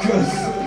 Cause